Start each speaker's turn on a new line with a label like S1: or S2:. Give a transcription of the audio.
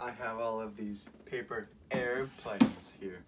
S1: I have all of these paper airplanes here.